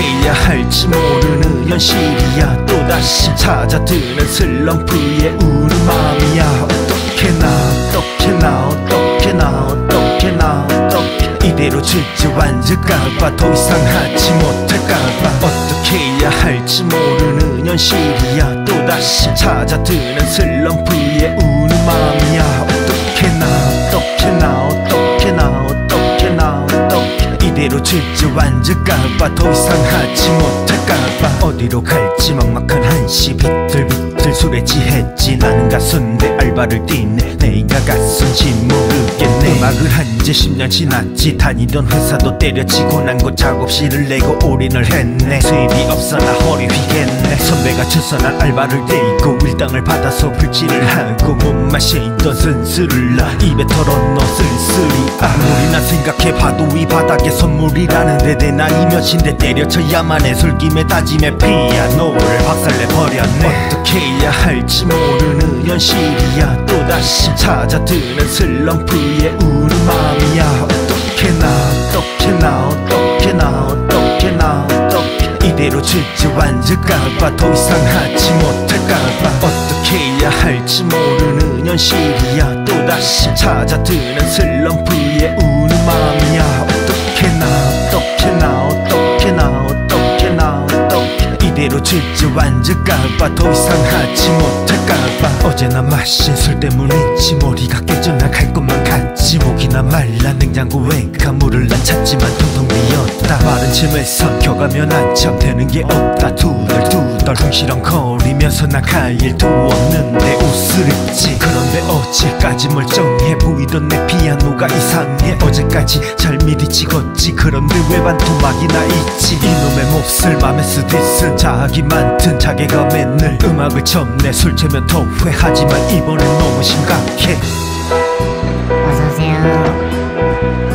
해야 할지 모르는 현실이야 또다시 찾아드는 슬럼프에 우는 마음이야. 어떻게 나 어떻게 나 어떻게 나 어떻게 나 어떻게 이대로 주저앉을까봐 더 이상 하지 못할까봐. 어떻게 해야 할지 모르는 현실이야 또다시 찾아드는 슬럼프에 이대로 주저앉을까봐 더 이상 하지 못할까봐. 어디로 갈지 막막한 한시 비틀비틀 술에 취했지. 나는 가수인데 알바를 뛰네. 내가 가수인지 모르겠네. 음악을 한지 10년 지났지. 다니던 회사도 때려치고 난 곳 작업실을 내고 올인을 했네. 수입이 없어 나 허리 휘겠네 선배가 추선한 알바를 떼고 일당을 받아서 불지를 하고 못 마시던 쓴술을 나 입에 털어넣어 쓸쓸히 아무리 난 생각해봐도 이 바닥에 선물이라는데 내 나이 몇인데 때려쳐야만 해 술김에 다짐에 피아노를 박살내 버렸네. 어떻게 해야 할지 모르는 현실이야 또다시 찾아드는 슬럼프에 우는 마음이야 주저앉을까봐 더 이상 하지 못할까봐 어떻게 해야 할지 모르는 현실이야. 또다시 찾아드는 슬럼프에 우는 마음이야. 어떻게 나 어떻게 나 어떻게 나 어떻게 나 어떻게 이대로 주저앉을까봐 더 이상 하지 못할 어제나 마신 술 때문인지 머리가 깨져나갈 것만 같지 목이나 말라 냉장고에 가물을 난 찾지만 텅텅 비었다 마른 침을 삼켜가면 한참 되는 게 없다 투덜투덜 훔시렁거리면서 나 갈 일 도 없는데 옷을 입지 그런데 어제까지 멀쩡해 보이던 내 피아노가 이상해 어제까지 잘 미리 찍었지 그런데 왜 반토막이 나 있지 이놈의 몹쓸 맘에 쓰디쓴 자기만 튼 자괴감에 늘 음악을 쳤네 술 채면 더 후회 하지만 이번엔 너무 심각해 어서오세요.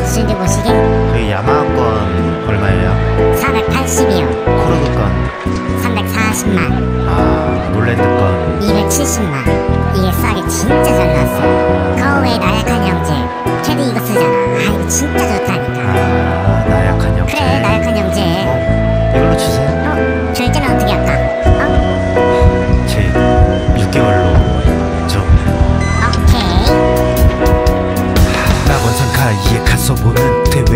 CD 보시게 그 야마권 얼마예요? 480이요. 코르그권 340만. 아 롤랜드권 270만. 이게 싸게 진짜 잘 나왔어. 거외 나약한 형제. 걔도 이거 쓰잖아. 아, 이거 진짜 좋다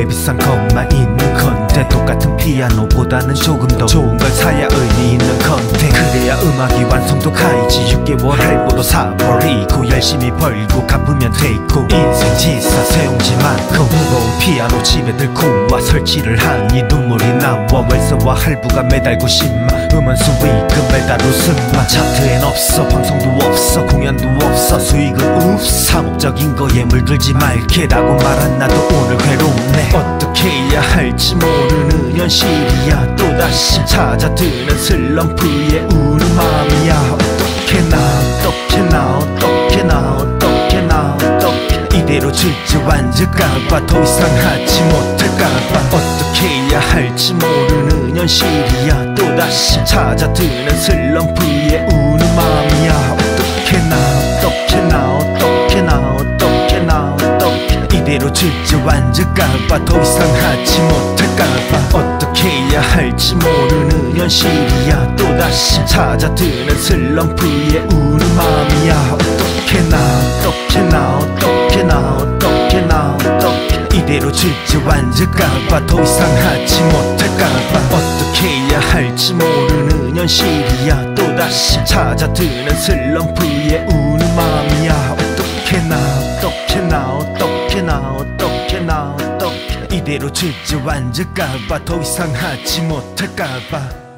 왜 비싼 것만 있는 건데 똑같은 피아노보다는 조금 더 좋은 걸 사야 의미 있는 건데 그래야 음악이 완성도 가이지. 6개월 할부로 사버리고 열심히 벌고 갚으면 되고. 인생 지사 세용지만큼 무거운 피아노 집에 들고 와 설치를 하니 눈물 이 나와 월세와 할부가 매달고 싶마. 음원 수익은 매달 웃음마. 차트엔 없어 방송도 없어 공연도 없어. 수익은 웁 사목적인 거에 물들지 말게라고 말한 나도 오늘 괴롭네. 어떻게 해야 할지 모르는 현실이야 또다시. 찾아드는 슬럼프에 우는 마음이야. 어떻게 나 어떻게 이대로 주저앉을까봐 더 이상 하지 못할까봐 어떻게 해야 할지 모르는 현실이야. 또다시 찾아드는 슬럼프에 우는 마음이야. 어떻게 나 어떻게 나 어떻게 나 어떻게 나 어떻게 이대로 주저앉을까봐 더 이상 하지 못할까봐 어떻게 해야 할지 모르는 현실이야. 또다시 찾아드는 슬럼프에 우는 마음이야. 어떻게 나 어떻게 나 어떻게 이대로 주저앉을까봐 더 이상 하지 못할까봐. 어떻게 해야 할지 모르는 현실이야. 또다시 찾아드는 슬럼프에 우는 마음이야. 어떻게 나 어떻게 나 어떻게 나 어떻게 나 어떻게 이대로 주저앉을까봐 더 이상 하지 못할까봐